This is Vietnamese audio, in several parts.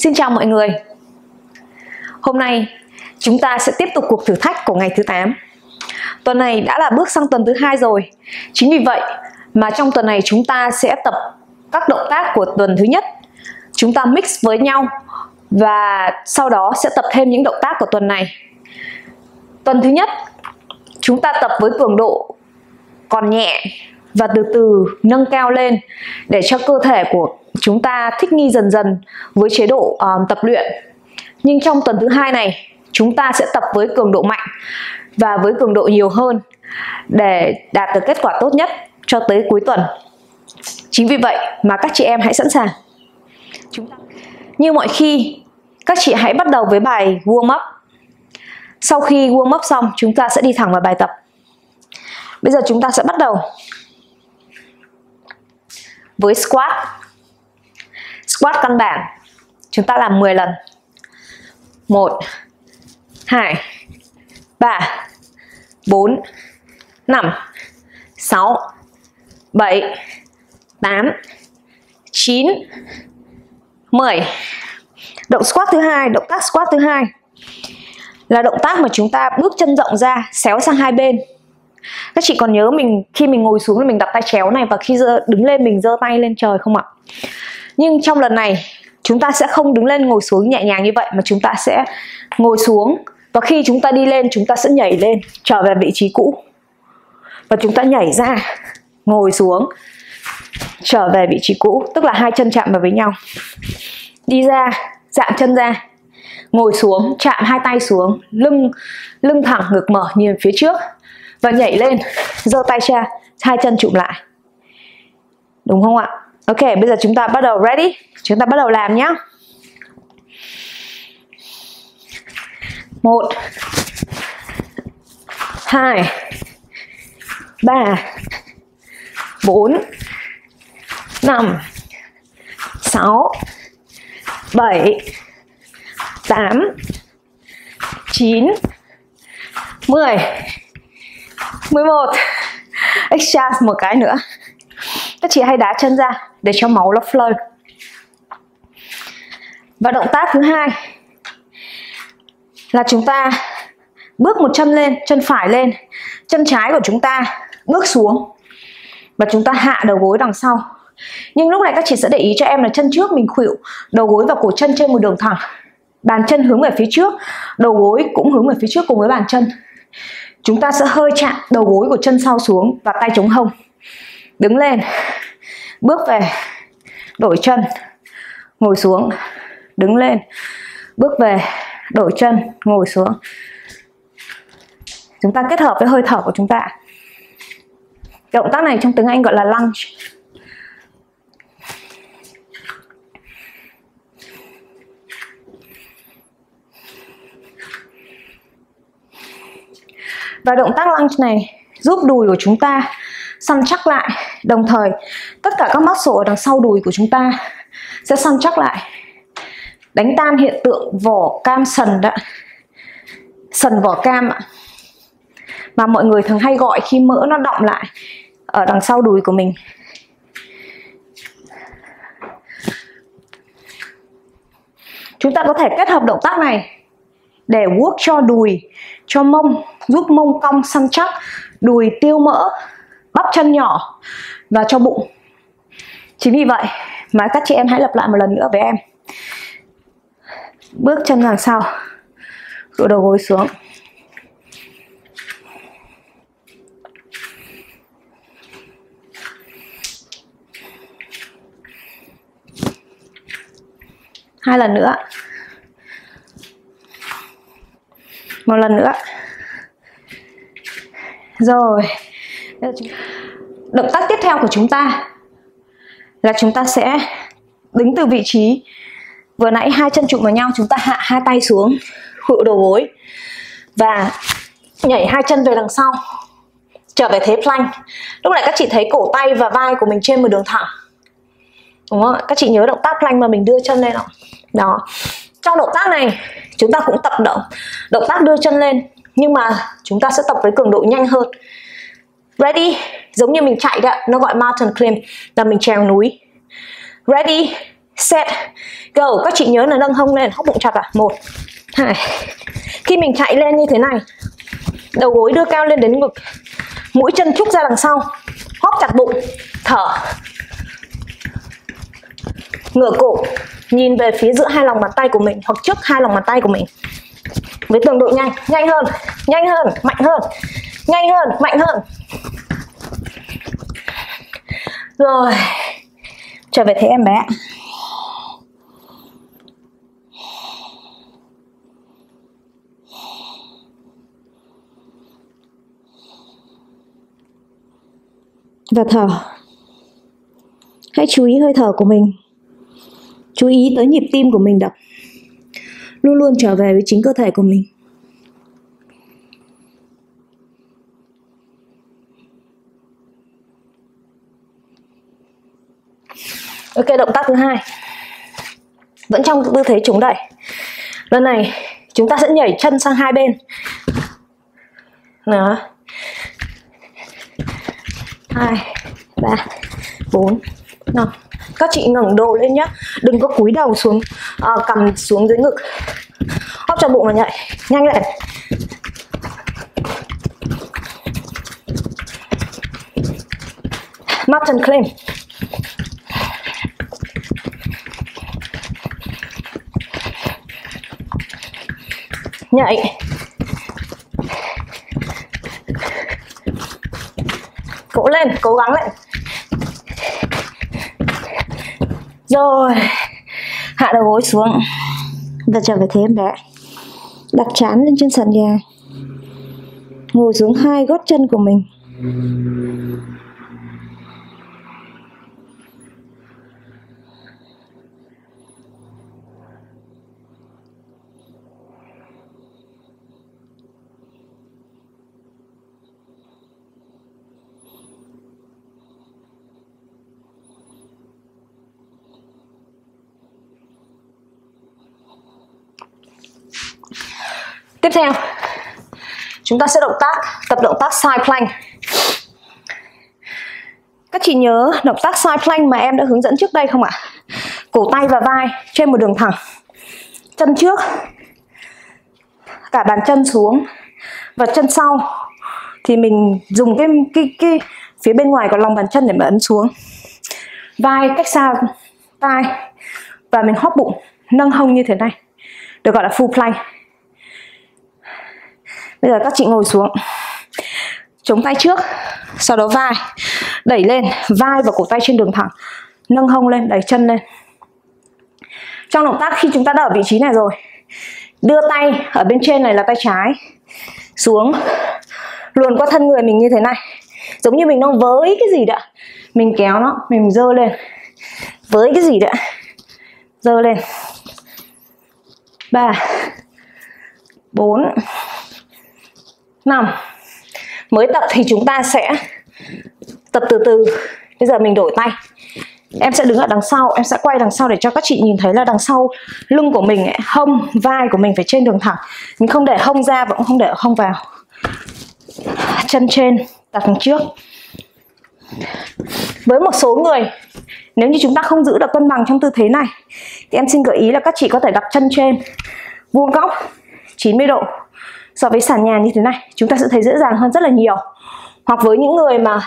Xin chào mọi người. Hôm nay, chúng ta sẽ tiếp tục cuộc thử thách của ngày thứ 8 Tuần này đã là bước sang tuần thứ hai rồi. Chính vì vậy mà trong tuần này chúng ta sẽ tập các động tác của tuần thứ nhất. Chúng ta mix với nhau Và sau đó sẽ tập thêm những động tác của tuần này. Tuần thứ nhất, chúng ta tập với cường độ còn nhẹ và từ từ nâng cao lên để cho cơ thể của chúng ta thích nghi dần dần với chế độ um, tập luyện. Nhưng trong tuần thứ hai này chúng ta sẽ tập với cường độ mạnh và với cường độ nhiều hơn để đạt được kết quả tốt nhất cho tới cuối tuần. Chính vì vậy mà các chị em hãy sẵn sàng. Chúng ta như mọi khi các chị hãy bắt đầu với bài warm up. Sau khi warm up xong chúng ta sẽ đi thẳng vào bài tập. Bây giờ chúng ta sẽ bắt đầu với squat squat căn bản chúng ta làm 10 lần 1 2 3 4 5 6 7 8 9 10 Động squat thứ hai, động tác squat thứ hai là động tác mà chúng ta bước chân rộng ra, xéo sang hai bên. Các chị còn nhớ mình khi mình ngồi xuống là mình đặt tay chéo này và khi đứng lên mình giơ tay lên trời không ạ? Nhưng trong lần này, chúng ta sẽ không đứng lên ngồi xuống nhẹ nhàng như vậy, mà chúng ta sẽ ngồi xuống. Và khi chúng ta đi lên, chúng ta sẽ nhảy lên, trở về vị trí cũ. Và chúng ta nhảy ra, ngồi xuống, trở về vị trí cũ. Tức là hai chân chạm vào với nhau. Đi ra dạn chân ra, ngồi xuống, chạm hai tay xuống, lưng lưng thẳng ngực mở nhìn phía trước. Và nhảy lên, giơ tay ra, hai chân chụm lại. Đúng không ạ? Ok, bây giờ chúng ta bắt đầu ready. Chúng ta bắt đầu làm nhá. một, hai, ba, bốn, năm, sáu, bảy, tám, chín, mười. Mười một. Extra một cái nữa. Các chị hay đá chân ra để cho máu nó flow. Và động tác thứ hai là chúng ta bước một chân lên, chân phải lên, chân trái của chúng ta bước xuống và chúng ta hạ đầu gối đằng sau. Nhưng lúc này các chị sẽ để ý cho em là chân trước mình khuỵu, đầu gối và cổ chân trên một đường thẳng. Bàn chân hướng về phía trước, đầu gối cũng hướng về phía trước cùng với bàn chân. Chúng ta sẽ hơi chạm đầu gối của chân sau xuống và tay chống hông. Đứng lên bước về, đổi chân, ngồi xuống, đứng lên. Bước về, đổi chân, ngồi xuống. Chúng ta kết hợp với hơi thở của chúng ta. Động tác này trong tiếng Anh gọi là lunge. Và động tác lunge này giúp đùi của chúng ta săn chắc lại, đồng thời tất cả các muscle ở đằng sau đùi của chúng ta sẽ săn chắc lại. Đánh tan hiện tượng vỏ cam sần đó. Sần vỏ cam ạ. Mà mọi người thường hay gọi khi mỡ nó động lại ở đằng sau đùi của mình. Chúng ta có thể kết hợp động tác này để work cho đùi, cho mông, giúp mông cong săn chắc, đùi tiêu mỡ, bắp chân nhỏ và cho bụng chính vì vậy mà các chị em hãy lặp lại một lần nữa với em. Bước chân đằng sau. Gỡ đầu gối xuống. Hai lần nữa. Một lần nữa. Rồi. Động tác tiếp theo của chúng ta là chúng ta sẽ đứng từ vị trí. Vừa nãy hai chân chụm vào nhau, chúng ta hạ hai tay xuống, khuỵu đầu gối và nhảy hai chân về đằng sau, trở về thế plank. Lúc này các chị thấy cổ tay và vai của mình trên một đường thẳng. Đúng không các chị nhớ động tác plank mà mình đưa chân lên không? Đó. Trong động tác này, chúng ta cũng tập động động tác đưa chân lên, nhưng mà chúng ta sẽ tập với cường độ nhanh hơn. Ready? Giống như mình chạy đó, nó gọi mountain climb là mình trèo núi. Ready, set, go. Các chị nhớ là nâng hông lên hóc bụng chặt à? Một, hai. Khi mình chạy lên như thế này, đầu gối đưa cao lên đến ngực, mũi chân trúc ra đằng sau hóp chặt bụng, thở. Ngửa cổ, nhìn về phía giữa hai lòng bàn tay của mình, hoặc trước hai lòng bàn tay của mình. Với cường độ nhanh nhanh hơn nhanh hơn, mạnh hơn, nhanh hơn, mạnh hơn rồi. Trở về thế em bé và thở. Hãy chú ý hơi thở của mình. Chú ý tới nhịp tim của mình đập luôn luôn trở về với chính cơ thể của mình. Ok động tác thứ hai. Vẫn trong tư thế chống đẩy. Lần này chúng ta sẽ nhảy chân sang hai bên. Đó. Hai ba bốn năm. Các chị ngẩng đầu lên nhá. Đừng có cúi đầu xuống à, cầm xuống dưới ngực. Hóp cho bụng mà nhảy. Nhanh lên. Mountain climb nhảy cố lên, cố gắng lên. Rồi, hạ đầu gối xuống. Và trở về thế em bé. Đặt chán lên trên sàn nhà. Ngồi xuống hai gót chân của mình. Tiếp theo, Chúng ta sẽ động tác, Tập động tác side plank. Các chị nhớ động tác side plank mà em đã hướng dẫn trước đây không ạ? Cổ tay và vai trên một đường thẳng, Chân trước, Cả bàn chân xuống Và chân sau. Thì mình dùng cái cái cái phía bên ngoài của lòng bàn chân để mà ấn xuống. Vai cách xa tay Và mình hóp bụng, Nâng hông như thế này, Được gọi là full plank bây giờ các chị ngồi xuống. Chống tay trước, sau đó vai. Đẩy lên, vai và cổ tay trên đường thẳng. Nâng hông lên, đẩy chân lên. Trong động tác khi chúng ta đã ở vị trí này rồi, đưa tay ở bên trên này là tay trái. Xuống. Luồn qua thân người mình như thế này. Giống như mình đang với cái gì đó. Mình kéo nó, mình dơ lên. Với cái gì đó. Dơ lên. Ba. Bốn. 5 Mới tập thì chúng ta sẽ tập từ từ. Bây giờ mình đổi tay. Em sẽ đứng ở đằng sau, em sẽ quay đằng sau để cho các chị nhìn thấy là đằng sau lưng của mình ấy, hông, vai của mình phải trên đường thẳng. Mình không để hông ra và cũng không để hông vào. Chân trên đặt đằng trước. Với một số người Nếu như chúng ta không giữ được cân bằng trong tư thế này Thì em xin gợi ý là các chị có thể đặt chân trên Vuông góc 90 độ so với sàn nhà như thế này, chúng ta sẽ thấy dễ dàng hơn rất là nhiều. Hoặc với những người mà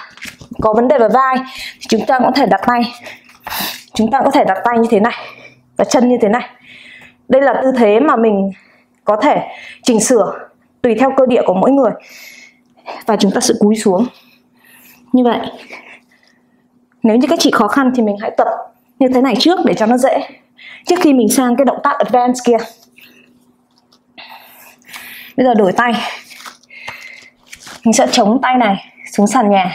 có vấn đề về vai, thì chúng ta cũng có thể đặt tay. Chúng ta có thể đặt tay như thế này và chân như thế này. Đây là tư thế mà mình có thể chỉnh sửa tùy theo cơ địa của mỗi người. Và chúng ta sẽ cúi xuống. Như vậy, nếu như các chị khó khăn thì mình hãy tập như thế này trước để cho nó dễ. Trước khi mình sang cái động tác advance kia bây giờ đổi tay. Mình sẽ chống tay này xuống sàn nhà.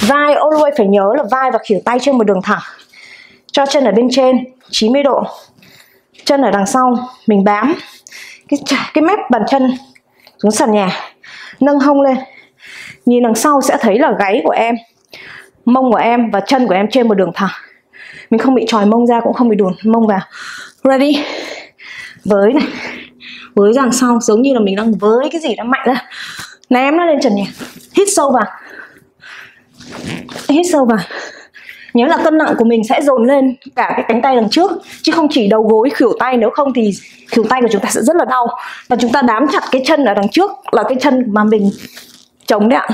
Vai always phải nhớ là vai và khỉu tay trên một đường thẳng. Cho chân ở bên trên 90 độ. Chân ở đằng sau, mình bám. Cái cái mép bàn chân xuống sàn nhà. Nâng hông lên. Nhìn đằng sau sẽ thấy là gáy của em, mông của em và chân của em trên một đường thẳng. Mình không bị tròi mông ra, cũng không bị đùn mông vào. Ready? Với này với đằng sau, giống như là mình đang với cái gì đó mạnh ra. Ném nó lên trần nhà hít sâu vào. Hít sâu vào. Nhớ là cân nặng của mình sẽ dồn lên cả cái cánh tay đằng trước, chứ không chỉ đầu gối, khuỷu tay. Nếu không thì khuỷu tay của chúng ta sẽ rất là đau. Và chúng ta đám chặt cái chân ở đằng trước là cái chân mà mình chống đấy ạ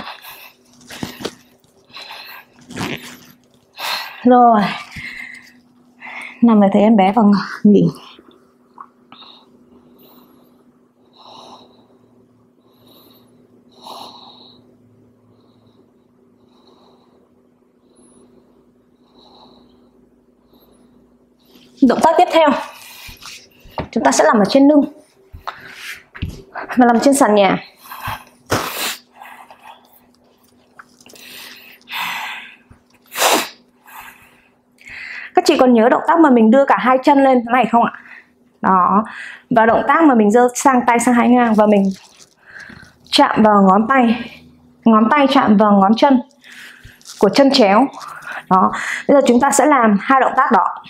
rồi. Nằm lại thấy em bé vào nghỉ. Động tác tiếp theo. Chúng ta sẽ làm ở trên lưng. Và làm trên sàn nhà. Các chị còn nhớ động tác mà mình đưa cả hai chân lên thế này không ạ? Đó. Và động tác mà mình giơ sang tay sang hai ngang và mình chạm vào ngón tay ngón tay chạm vào ngón chân của chân chéo. Đó. Bây giờ chúng ta sẽ làm hai động tác đó.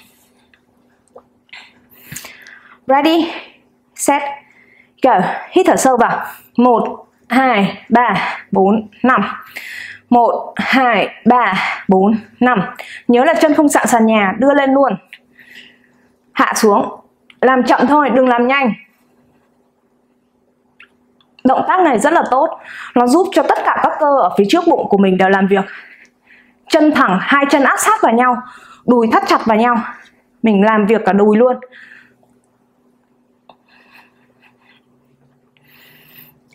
Ready, set, go. Hít thở sâu vào. 1, 2, 3, 4, 5. 1, 2, 3, 4, 5. Nhớ là chân không chạm sàn nhà, đưa lên luôn. Hạ xuống. Làm chậm thôi, đừng làm nhanh. Động tác này rất là tốt. Nó giúp cho tất cả các cơ ở phía trước bụng của mình đều làm việc. Chân thẳng, hai chân áp sát vào nhau, đùi thắt chặt vào nhau. Mình làm việc cả đùi luôn.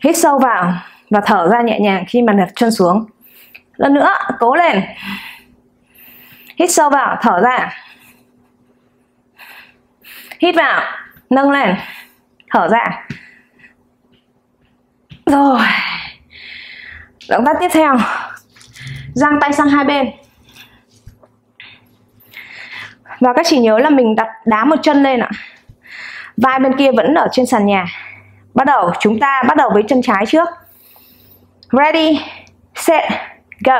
Hít sâu vào và thở ra nhẹ nhàng khi mà đặt chân xuống. Lần nữa, cố lên. Hít sâu vào, thở ra. Hít vào, nâng lên, thở ra. Rồi. Động tác tiếp theo. Giang tay sang hai bên. Và các chị nhớ là mình đặt đá một chân lên ạ. Vai bên kia vẫn ở trên sàn nhà. Bắt đầu, chúng ta bắt đầu với chân trái trước. Ready, set, go.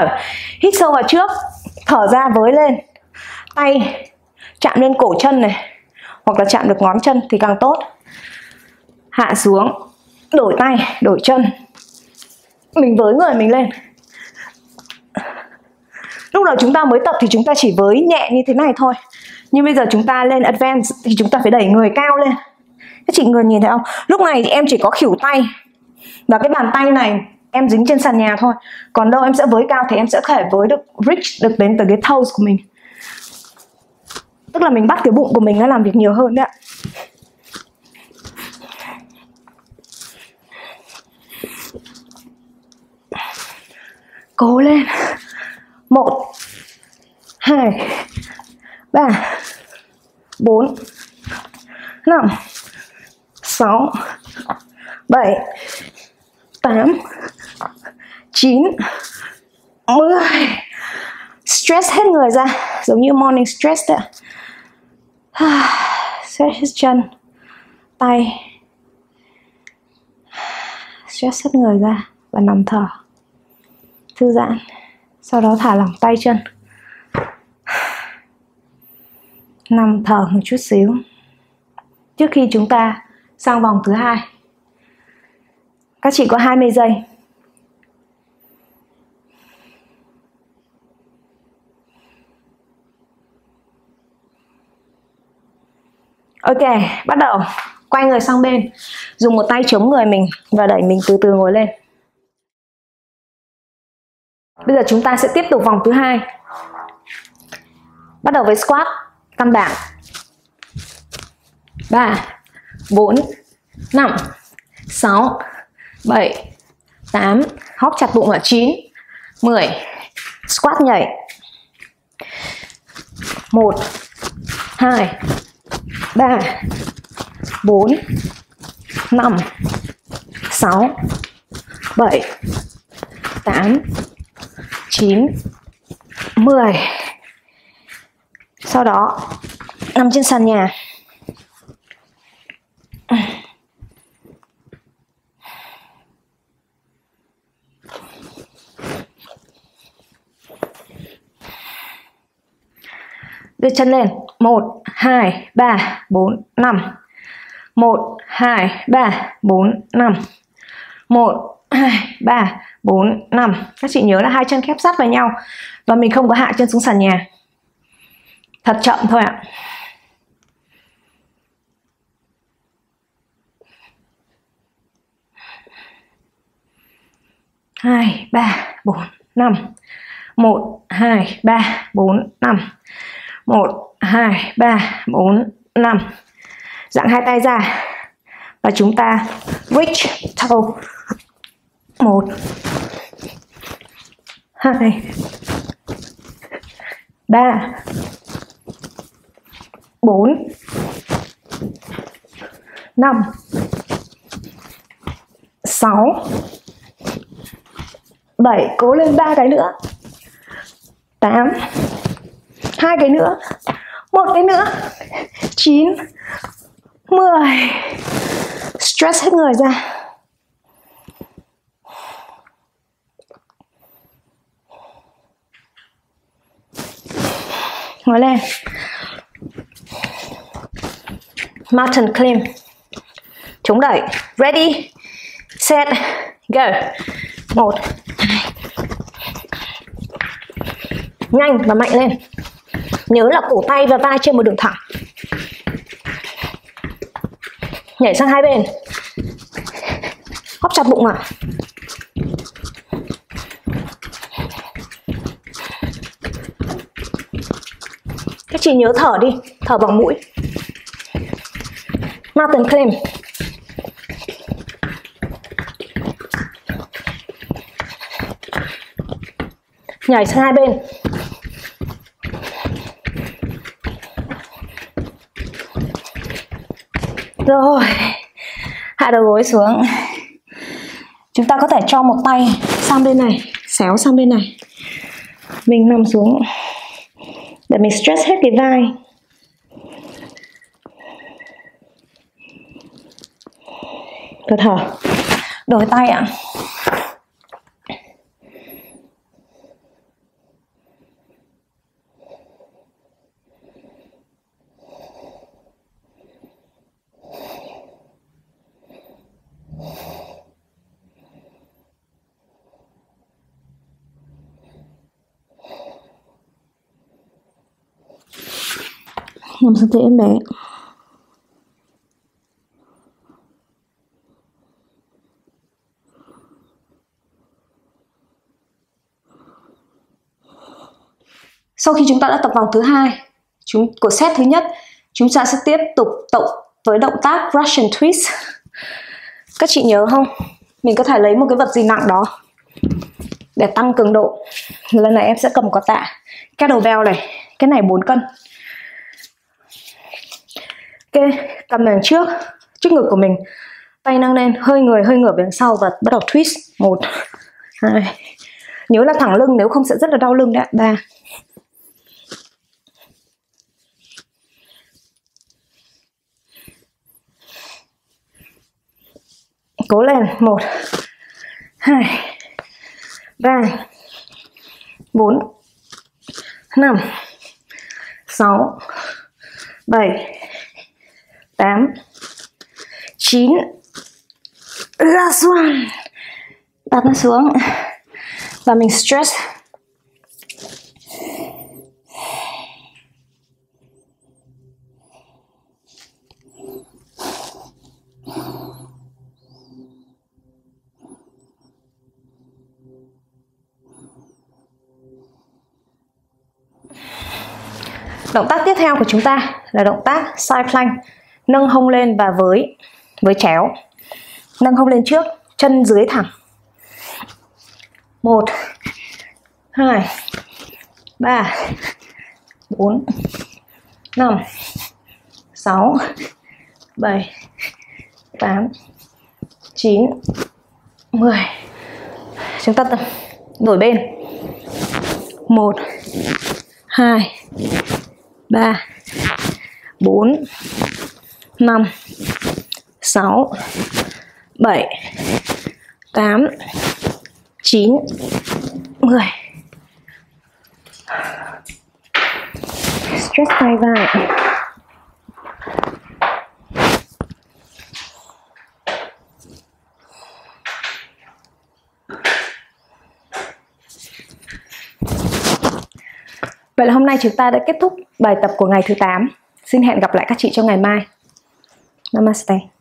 Hít sâu vào trước, thở ra với lên. Tay chạm lên cổ chân này, hoặc là chạm được ngón chân thì càng tốt. Hạ xuống, đổi tay, đổi chân. Mình với người mình lên. Lúc đầu chúng ta mới tập thì chúng ta chỉ với nhẹ như thế này thôi. Nhưng bây giờ chúng ta lên advance thì chúng ta phải đẩy người cao lên các chị người nhìn thấy không? Lúc này thì em chỉ có khỉu tay. Và cái bàn tay này, em dính trên sàn nhà thôi. Còn đâu em sẽ với cao thì em sẽ thể với được, reach được đến từ cái toes của mình. Tức là mình bắt cái bụng của mình nó làm việc nhiều hơn đấy ạ. Cố lên. Một, hai, ba, bốn, năm. 6 7 8 9 10 Stress hết người ra, Giống như morning stress đấy Stress hết chân, Tay. Stress hết người ra Và nằm thở. Thư giãn, Sau đó thả lỏng tay chân. Nằm thở một chút xíu. Trước khi chúng ta sang vòng thứ hai. Các chị có 20 giây. Ok, bắt đầu. Quay người sang bên. Dùng một tay chống người mình và đẩy mình từ từ ngồi lên. Bây giờ chúng ta sẽ tiếp tục vòng thứ hai. Bắt đầu với squat căn bản 3 4 5 6 7 8 hóp chặt bụng ở 9 10 squat nhảy 1 2 3 4 5 6 7 8 9 10 Sau đó, nằm trên sàn nhà. Đưa chân lên. 1 2 3 4 5 1 2 3 4 5 1 2 3 4 5 các chị nhớ là hai chân khép sát vào nhau và mình không có hạ chân xuống sàn nhà. Thật chậm thôi ạ. Hai, ba, bốn, năm. Một, hai, ba, bốn, năm một, hai, ba, bốn, năm. Dạng hai tay ra. Và chúng ta reach toe. Một, hai, ba, bốn, năm, sáu, bảy. Cố lên ba cái nữa. Tám hai cái nữa. Một cái nữa. Chín. Mười. Stress hết người ra. Ngồi lên. Mountain climb chống đẩy. Ready, set, go. Một nhanh và mạnh lên nhớ là cổ tay và vai trên một đường thẳng. Nhảy sang hai bên. Hóp chặt bụng à các chị nhớ thở đi, thở bằng mũi. Mountain climb nhảy sang hai bên. Rồi, hạ đầu gối xuống. Chúng ta có thể cho một tay sang bên này, xéo sang bên này. Mình nằm xuống. Để mình stress hết cái vai. Cơ thở. Đổi tay ạ. Em xuống thế em bé. Sau khi chúng ta đã tập vòng thứ hai, chúng, của set thứ nhất, chúng ta sẽ tiếp tục tập với động tác Russian twist. Các chị nhớ không? Mình có thể lấy một cái vật gì nặng đó để tăng cường độ. Lần này em sẽ cầm quả tạ. Kettlebell này, cái này 4 cân ok cầm đằng trước trước ngực của mình. Tay nâng lên, hơi người, hơi ngửa về sau và bắt đầu twist. Một, hai. Nhớ là thẳng lưng, nếu không sẽ rất là đau lưng đấy ba. Cố lên. Một, hai. Ba. Bốn. Năm. Sáu. Bảy tám, chín. Last one đặt nó xuống. Và mình stress. Động tác tiếp theo của chúng ta là động tác side plank nâng hông lên và với với chéo. Nâng hông lên trước, chân dưới thẳng. Một, hai, ba, bốn, năm, sáu, bảy, tám, chín, mười. Chúng ta tập đổi bên. Một, hai, ba, bốn 5 6 7 8 9 10 Stress tay vai. Vậy là hôm nay chúng ta đã kết thúc bài tập của ngày thứ 8. Xin hẹn gặp lại các chị trong ngày mai. Namaste.